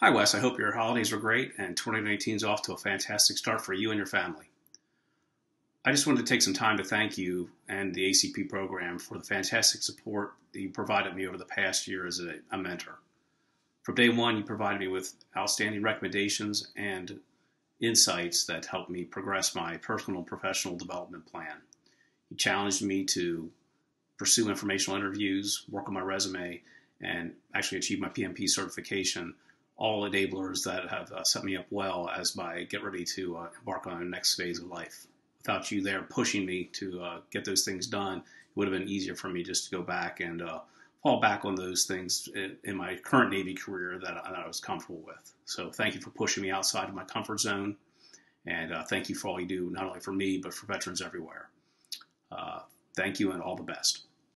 Hi, Wes. I hope your holidays were great and 2019 is off to a fantastic start for you and your family. I just wanted to take some time to thank you and the ACP program for the fantastic support that you provided me over the past year as a, a mentor. From day one, you provided me with outstanding recommendations and insights that helped me progress my personal and professional development plan. You challenged me to pursue informational interviews, work on my resume, and actually achieve my PMP certification all enablers that have uh, set me up well as I get ready to uh, embark on the next phase of life. Without you there pushing me to uh, get those things done, it would have been easier for me just to go back and uh, fall back on those things in, in my current Navy career that, that, I was comfortable with. So thank you for pushing me outside of my comfort zone. And uh, thank you for all you do, not only for me, but for veterans everywhere. Uh, thank you and all the best.